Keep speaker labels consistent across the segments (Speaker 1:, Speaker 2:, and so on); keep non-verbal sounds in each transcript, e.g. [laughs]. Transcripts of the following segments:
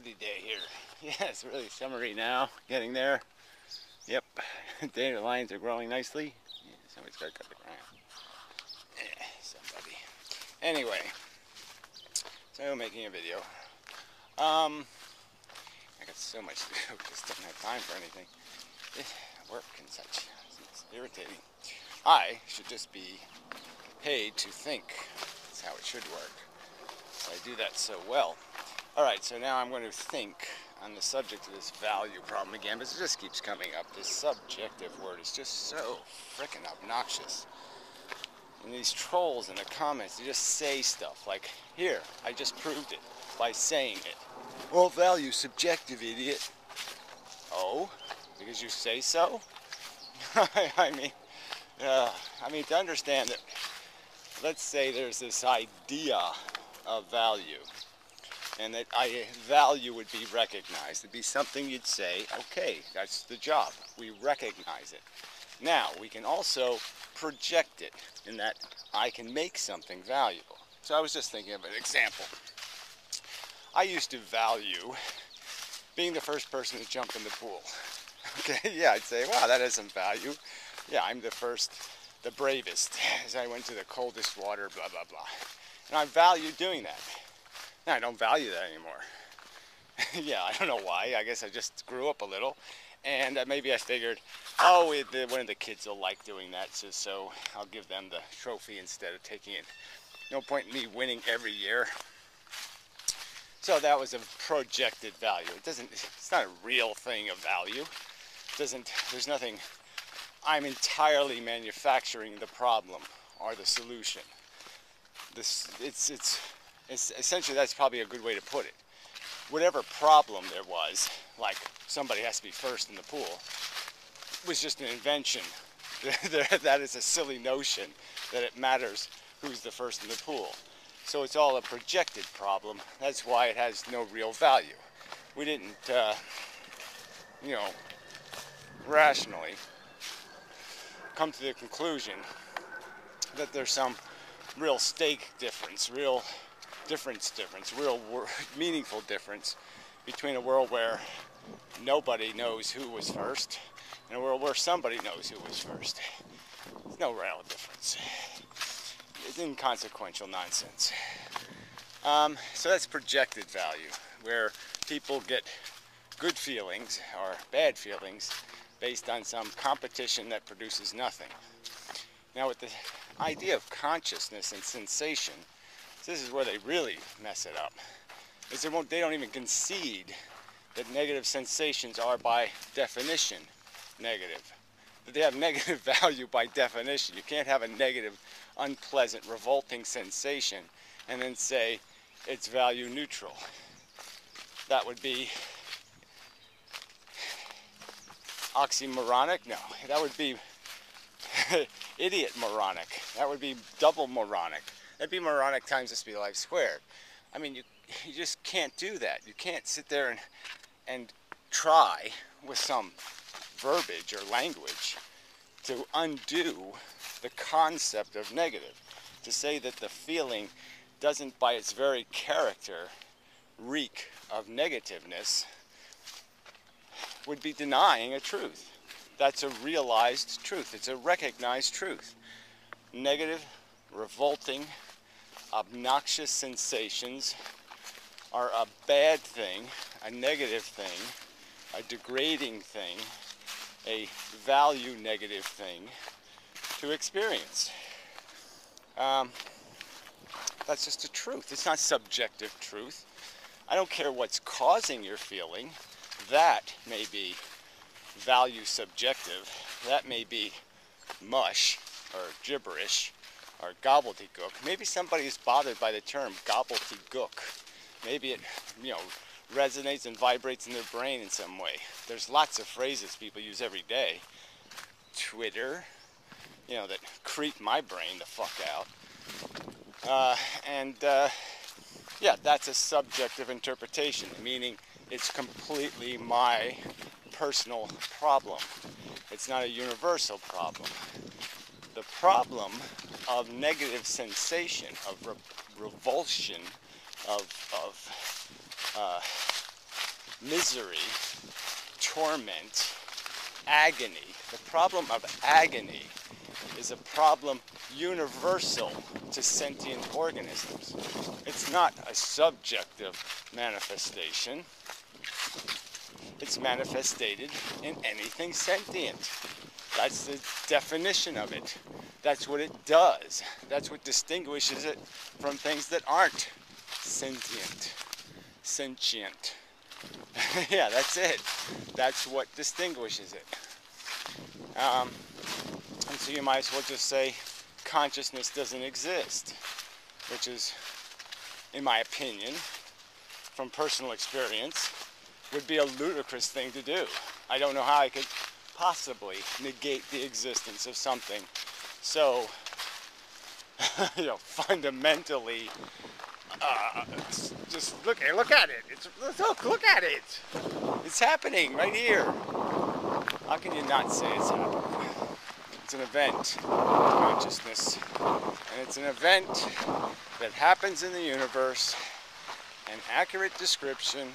Speaker 1: lovely day here. [laughs] Yeah, it's really summery now, getting there. Yep, [laughs] dandelions are growing nicely. Yeah, somebody's got to cut the ground. Yeah, somebody. Anyway, so making a video. Um, I got so much [laughs] to do, just don't have time for anything. Work and such. It's irritating. I should just be paid to think. That's how it should work. I do that so well. Alright, so now I'm going to think on the subject of this value problem again, but it just keeps coming up. This subjective word is just so freaking obnoxious. And these trolls in the comments, they just say stuff like, here, I just proved it by saying it. Well, value subjective, idiot. Oh, because you say so? [laughs] I mean, uh, I mean, to understand that, let's say there's this idea of value and that I value would be recognized. It'd be something you'd say, okay, that's the job. We recognize it. Now, we can also project it in that I can make something valuable. So I was just thinking of an example. I used to value being the first person to jump in the pool. [laughs] Okay, yeah, I'd say, wow, that has some value. Yeah, I'm the first, the bravest, [laughs] as I went to the coldest water, blah, blah, blah. And I value doing that. I don't value that anymore. [laughs] yeah, I don't know why. I guess I just grew up a little. And uh, maybe I figured, oh, it, the, one of the kids will like doing that, so, so I'll give them the trophy instead of taking it. No point in me winning every year. So that was a projected value. It doesn't, it's not a real thing of value. It doesn't, there's nothing, I'm entirely manufacturing the problem or the solution. This, it's, it's, it's, essentially that's probably a good way to put it. Whatever problem there was, like somebody has to be first in the pool, was just an invention. [laughs] that is a silly notion that it matters who's the first in the pool. So it's all a projected problem. That's why it has no real value. We didn't, uh, you know, rationally come to the conclusion that there's some real stake difference, real difference difference, real [laughs] meaningful difference between a world where nobody knows who was first and a world where somebody knows who was first. There's no real difference. It's inconsequential nonsense. Um, so that's projected value, where people get good feelings or bad feelings based on some competition that produces nothing. Now with the idea of consciousness and sensation, this is where they really mess it up. Is they, won't, they don't even concede that negative sensations are by definition negative. That they have [laughs] negative value by definition. You can't have a negative, unpleasant, revolting sensation and then say it's value neutral. That would be oxymoronic? No, that would be [laughs] idiot moronic. That would be double moronic. That'd be moronic times speed of light squared. I mean, you, you just can't do that. You can't sit there and, and try with some verbiage or language to undo the concept of negative. To say that the feeling doesn't, by its very character, reek of negativeness would be denying a truth. That's a realized truth. It's a recognized truth. Negative, revolting, obnoxious sensations are a bad thing, a negative thing, a degrading thing, a value negative thing to experience. Um, that's just a truth. It's not subjective truth. I don't care what's causing your feeling. That may be value subjective. That may be mush or gibberish or gobbledygook. Maybe somebody is bothered by the term gobbledygook. Maybe it, you know, resonates and vibrates in their brain in some way. There's lots of phrases people use every day. Twitter, you know, that creep my brain the fuck out. Uh, and uh, yeah, that's a subjective interpretation, meaning it's completely my personal problem. It's not a universal problem. The problem of negative sensation, of re revulsion, of, of uh, misery, torment, agony. The problem of agony is a problem universal to sentient organisms. It's not a subjective manifestation. It's manifested in anything sentient. That's the definition of it. That's what it does. That's what distinguishes it from things that aren't sentient. Sentient. [laughs] yeah, that's it. That's what distinguishes it. Um, and so you might as well just say consciousness doesn't exist, which is, in my opinion, from personal experience, would be a ludicrous thing to do. I don't know how I could possibly negate the existence of something so, [laughs] you know, fundamentally, uh, just look, look at it. It's, look, look at it. It's happening right here. How can you not say it's happening? It's an event, consciousness, and it's an event that happens in the universe. An accurate description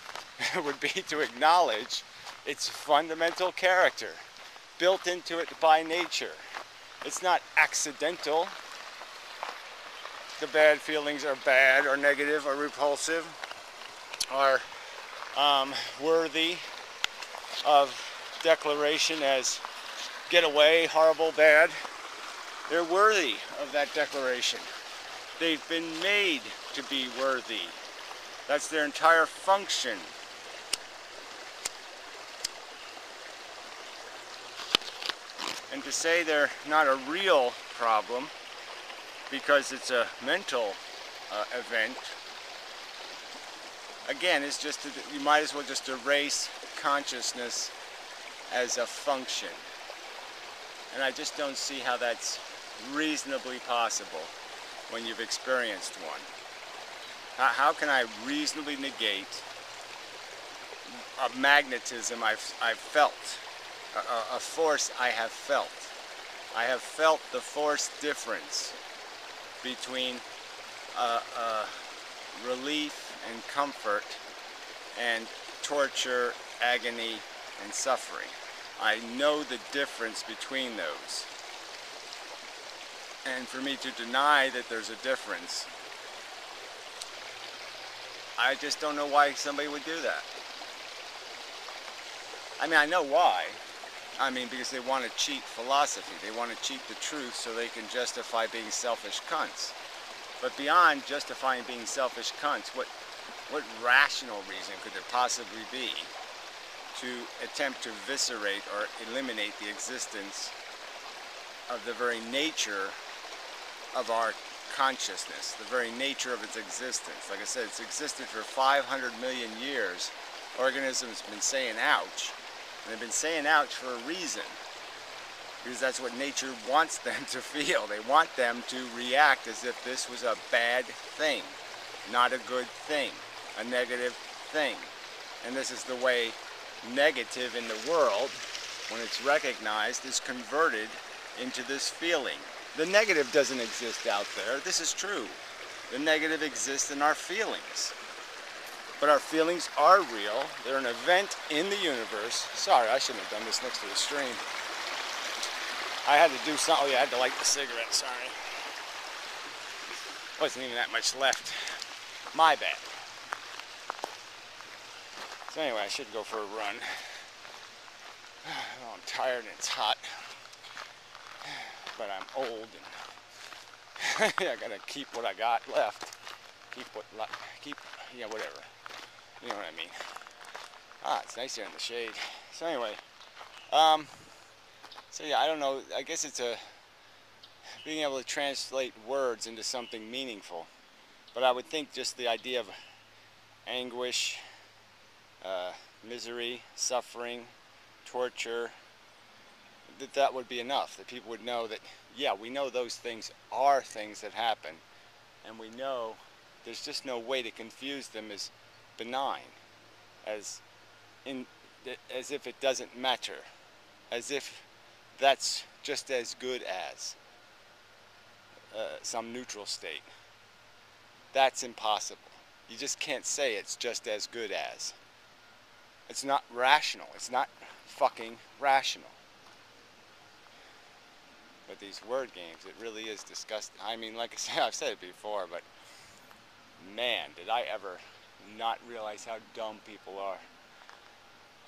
Speaker 1: [laughs] would be to acknowledge its fundamental character, built into it by nature. It's not accidental. The bad feelings are bad or negative or repulsive are um, worthy of declaration as get away, horrible, bad. They're worthy of that declaration. They've been made to be worthy. That's their entire function. And to say they're not a real problem because it's a mental uh, event, again, it's just, you might as well just erase consciousness as a function. And I just don't see how that's reasonably possible when you've experienced one. How, how can I reasonably negate a magnetism I've, I've felt? A, a force I have felt. I have felt the force difference between uh, uh, relief and comfort and torture, agony, and suffering. I know the difference between those. And for me to deny that there's a difference, I just don't know why somebody would do that. I mean, I know why. I mean, because they want to cheat philosophy. They want to cheat the truth so they can justify being selfish cunts. But beyond justifying being selfish cunts, what, what rational reason could there possibly be to attempt to eviscerate or eliminate the existence of the very nature of our consciousness, the very nature of its existence. Like I said, it's existed for 500 million years. Organisms have been saying, ouch, and they've been saying ouch for a reason. Because that's what nature wants them to feel. They want them to react as if this was a bad thing, not a good thing, a negative thing. And this is the way negative in the world, when it's recognized, is converted into this feeling. The negative doesn't exist out there. This is true. The negative exists in our feelings. But our feelings are real. They're an event in the universe. Sorry, I shouldn't have done this next to the stream. I had to do something. Oh, yeah, I had to light the cigarette, sorry. Wasn't even that much left. My bad. So anyway, I should go for a run. [sighs] Oh, I'm tired and it's hot. But I'm old and [laughs] I gotta keep what I got left. Keep what, keep, yeah, whatever. You know what I mean. Ah, it's nice here in the shade. So anyway, um, so yeah, I don't know. I guess it's a being able to translate words into something meaningful. But I would think just the idea of anguish, uh, misery, suffering, torture, that that would be enough. That people would know that, yeah, we know those things are things that happen. And we know there's just no way to confuse them as benign, as in as if it doesn't matter, as if that's just as good as uh, some neutral state. That's impossible. You just can't say it's just as good as. It's not rational. It's not fucking rational. But these word games, it really is disgusting. I mean, like I said, [laughs] I've said it before, but man, did I ever not realize how dumb people are.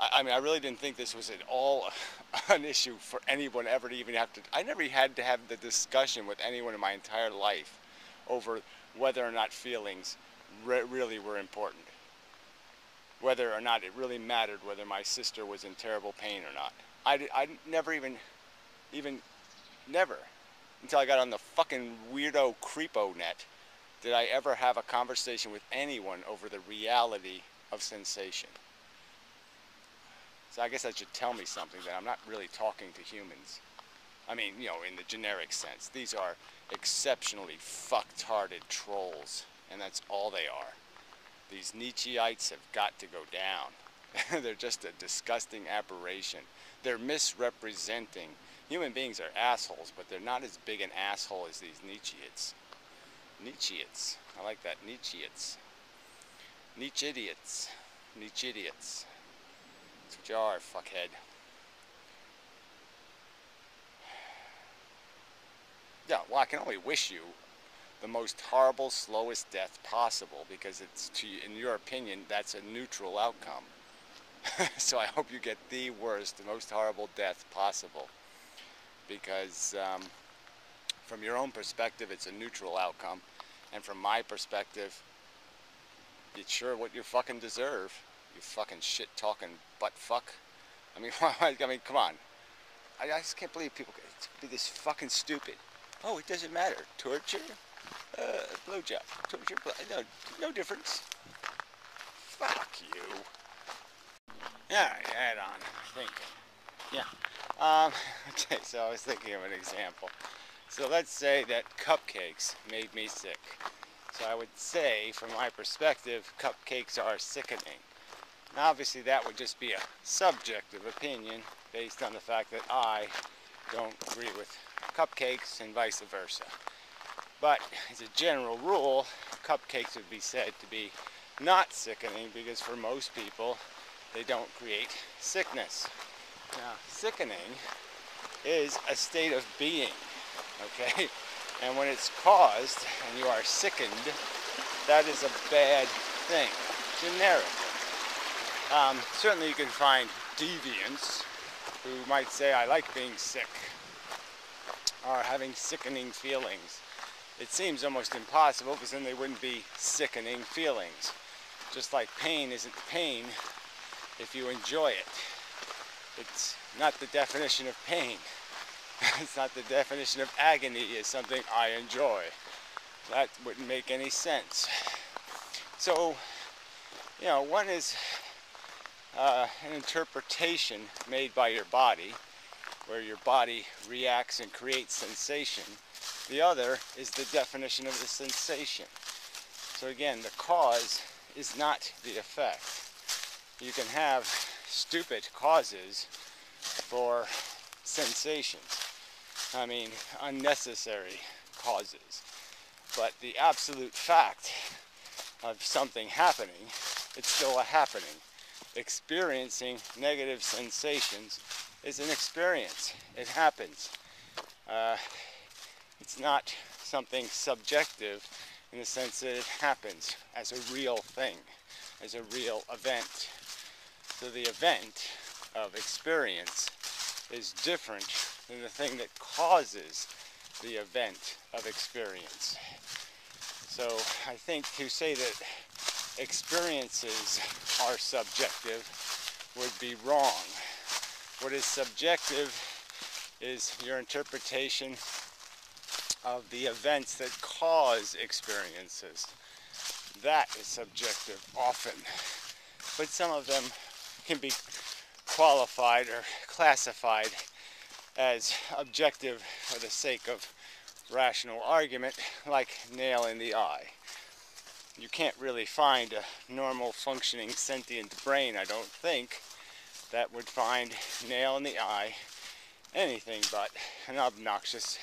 Speaker 1: I, I mean, I really didn't think this was at all [laughs] an issue for anyone ever to even have to. I never had to have the discussion with anyone in my entire life over whether or not feelings re really were important. Whether or not it really mattered whether my sister was in terrible pain or not. I, I never even, even, never, until I got on the fucking weirdo creepo net, did I ever have a conversation with anyone over the reality of sensation. So I guess that should tell me something that I'm not really talking to humans. I mean, you know, in the generic sense. These are exceptionally fucked-hearted trolls, and that's all they are. These Nietzscheites have got to go down. [laughs] They're just a disgusting aberration. They're misrepresenting. Human beings are assholes, but they're not as big an asshole as these Nietzscheites. Nietzscheites. I like that. Nietzscheites. Nietzsche idiots. Nietzsche idiots. That's what you are, fuckhead. Yeah, well, I can only wish you the most horrible, slowest death possible because it's, to, in your opinion, that's a neutral outcome. [laughs] so I hope you get the worst, the most horrible death possible because um, from your own perspective, it's a neutral outcome. And from my perspective, it's sure what you fucking deserve. You fucking shit talking butt fuck. I mean, [laughs] I mean, come on. I, I just can't believe people be this fucking stupid. Oh, it doesn't matter. Torture, uh, blowjob, torture, blow, no, no difference. Fuck you. Yeah, add on. I think. Yeah. Um, [laughs] okay, so I was thinking of an example. So let's say that cupcakes made me sick. So I would say, from my perspective, cupcakes are sickening. Now obviously that would just be a subjective opinion based on the fact that I don't agree with cupcakes and vice versa. But as a general rule, cupcakes would be said to be not sickening because for most people, they don't create sickness. Now, sickening is a state of being okay? And when it's caused and you are sickened, that is a bad thing, generically. Um, certainly you can find deviants who might say, I like being sick, or having sickening feelings. It seems almost impossible because then they wouldn't be sickening feelings. Just like pain isn't pain if you enjoy it. It's not the definition of pain. [laughs] it's not the definition of agony is something I enjoy. That wouldn't make any sense. So, you know, one is uh, an interpretation made by your body, where your body reacts and creates sensation. The other is the definition of the sensation. So again, the cause is not the effect. You can have stupid causes for sensations. I mean, unnecessary causes. But the absolute fact of something happening, it's still a happening. Experiencing negative sensations is an experience. It happens. Uh, it's not something subjective in the sense that it happens as a real thing, as a real event. So the event of experience is different than the thing that causes the event of experience. So I think to say that experiences are subjective would be wrong. What is subjective is your interpretation of the events that cause experiences. That is subjective often. But some of them can be qualified or classified as objective for the sake of rational argument, like nail in the eye. You can't really find a normal functioning sentient brain, I don't think, that would find nail in the eye anything but an obnoxious,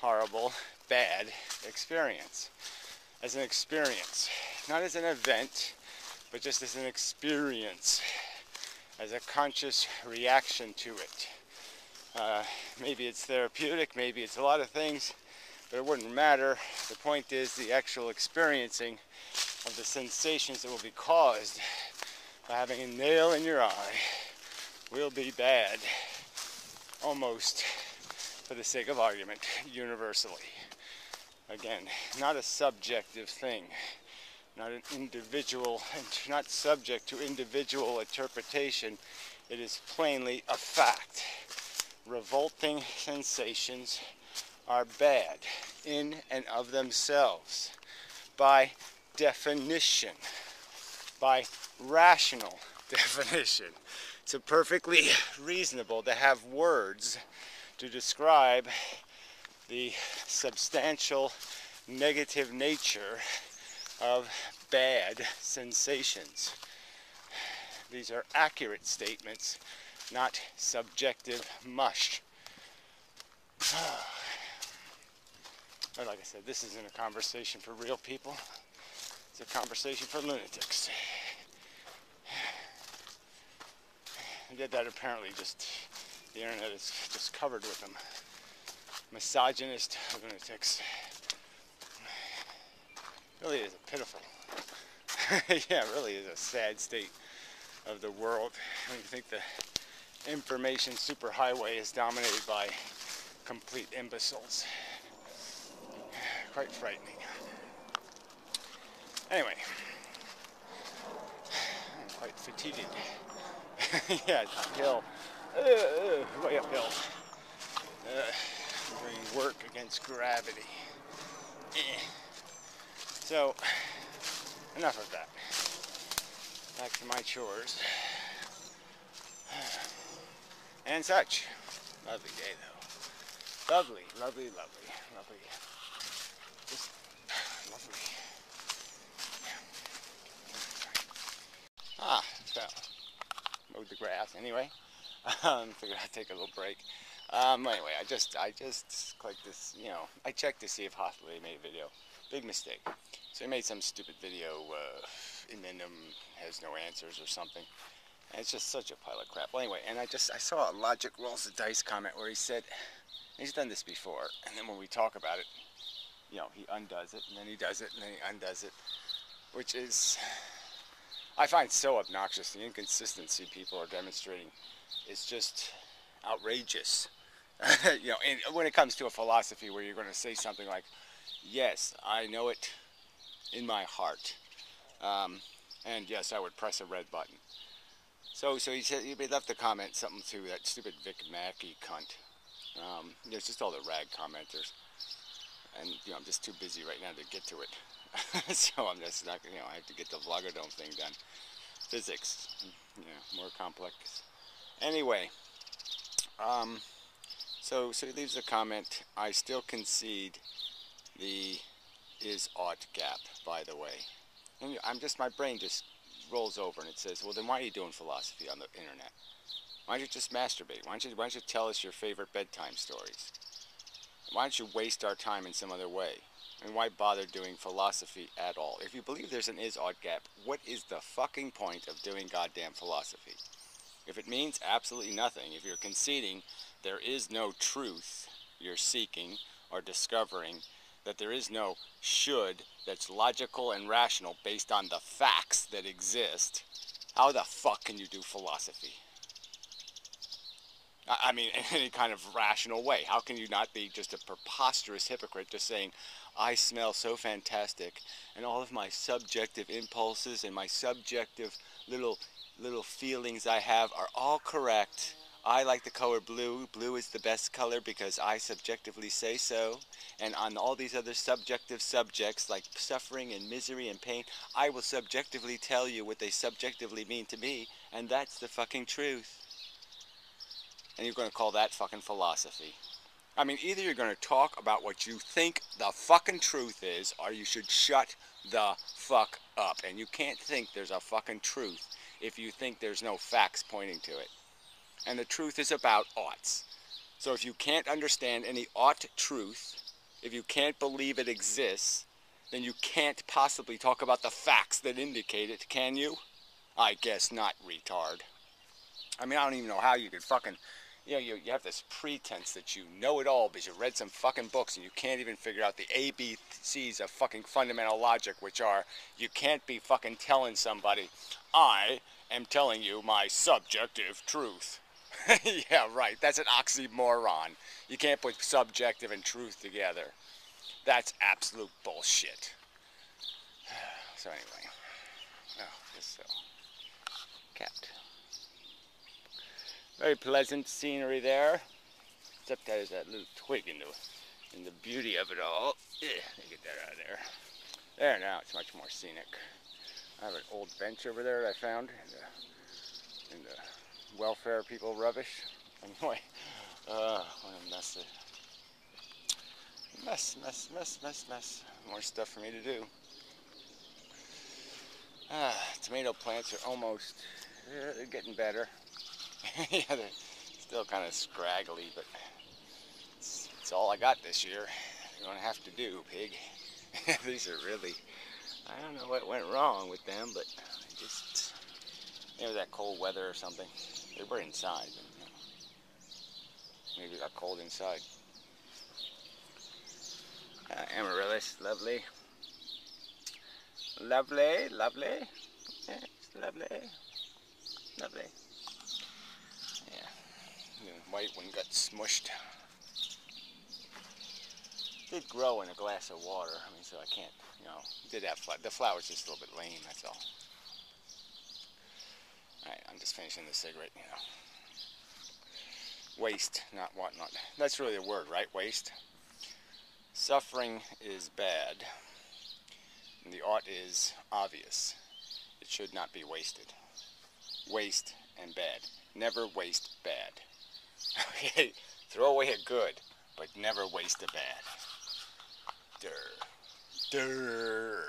Speaker 1: horrible, bad experience. As an experience, not as an event, but just as an experience. as a conscious reaction to it. Uh, maybe it's therapeutic, maybe it's a lot of things, but it wouldn't matter. The point is the actual experiencing of the sensations that will be caused by having a nail in your eye will be bad, almost for the sake of argument, universally. Again, not a subjective thing, not an individual, [laughs] not subject to individual interpretation. It is plainly a fact. Revolting sensations are bad in and of themselves by definition, by rational [laughs] definition. It's perfectly reasonable to have words to describe the substantial negative nature of bad sensations. These are accurate statements, not subjective mush. [sighs] But like I said, this isn't a conversation for real people. It's a conversation for lunatics. [sighs] Yet that apparently just the internet is just covered with them. Misogynist lunatics. Really is a pitiful. [laughs] yeah, really is a sad state of the world when you think the information superhighway is dominated by complete imbeciles. Quite frightening. Anyway, I'm quite fatigued. [laughs] yeah, uphill. Uh, uh, way uphill. Uh, doing work against gravity. Eh. So, enough of that. Back to my chores. And such. Lovely day though. Lovely, lovely, lovely, lovely. Just lovely. Ah, so mowed the grass anyway. [laughs] Um, figured I'd take a little break. Um, anyway, I just I just clicked this, you know, I checked to see if possibly made a video. Big mistake. So he made some stupid video, uh, and then um, has no answers or something. It's just such a pile of crap. Well, anyway, and I just I saw a Logic Rolls the Dice comment where he said he's done this before, and then when we talk about it, you know, he undoes it, and then he does it, and then he undoes it, which is I find so obnoxious. The inconsistency people are demonstrating is just outrageous. [laughs] you know, and when it comes to a philosophy where you're going to say something like, "Yes, I know it in my heart," um, and yes, I would press a red button. So, so he said he left a comment something to that stupid Vic Mackey cunt. Um, there's just all the rag commenters, and you know I'm just too busy right now to get to it. [laughs] so I'm just not, you know, I have to get the Vlogodome thing done. Physics, you know, more complex. Anyway, um, so so he leaves a comment. I still concede the is ought gap. By the way, and I'm just my brain just rolls over and it says, well then why are you doing philosophy on the internet? Why don't you just masturbate? Why don't you why don't you tell us your favorite bedtime stories? Why don't you waste our time in some other way? And why bother doing philosophy at all? If you believe there's an is-ought gap, what is the fucking point of doing goddamn philosophy? If it means absolutely nothing, if you're conceding there is no truth you're seeking or discovering, that there is no should that's logical and rational based on the facts that exist, how the fuck can you do philosophy? I mean, [laughs] in any kind of rational way. How can you not be just a preposterous hypocrite just saying, I smell so fantastic, and all of my subjective impulses and my subjective little little feelings I have are all correct. I like the color blue. Blue is the best color because I subjectively say so. And on all these other subjective subjects like suffering and misery and pain, I will subjectively tell you what they subjectively mean to me, and that's the fucking truth. And you're going to call that fucking philosophy. I mean, either you're going to talk about what you think the fucking truth is, or you should shut the fuck up. And you can't think there's a fucking truth if you think there's no facts pointing to it. And the truth is about oughts. So if you can't understand any ought truth, if you can't believe it exists, then you can't possibly talk about the facts that indicate it, can you? I guess not, retard. I mean, I don't even know how you could fucking, you know, you, you have this pretense that you know it all because you read some fucking books and you can't even figure out the ABCs of fucking fundamental logic, which are you can't be fucking telling somebody, I am telling you my subjective truth. [laughs] yeah, right. That's an oxymoron. You can't put subjective and truth together. That's absolute bullshit. [sighs] So anyway, oh, this so cat. Very pleasant scenery there. Except there's that little twig in the in the beauty of it all. Yeah, get that out of there. There now, it's much more scenic. I have an old bench over there that I found in the, in the welfare people rubbish. [laughs] Anyway, uh, what a mess. Mess, mess, mess, mess, mess. More stuff for me to do. Ah, tomato plants are almost, uh, they're getting better. [laughs] yeah, they're still kind of scraggly, but it's, it's all I got this year. You're to have to do, pig. [laughs] These are really, I don't know what went wrong with them, but just, maybe that cold weather or something. They were inside, but, you know, maybe it got cold inside. Uh, amaryllis, lovely. Lovely, lovely. Yes, lovely. Lovely. Yeah. The white one got smushed. Did grow in a glass of water. I mean, so I can't, you know, did have flower. The flower's just a little bit lame, that's all. Just finishing the cigarette, you know. Waste, not whatnot. That's really the word, right? Waste. Suffering is bad. And the art is obvious. It should not be wasted. Waste and bad. Never waste bad. [laughs] Okay, throw away a good, but never waste a bad. Durr. Durr.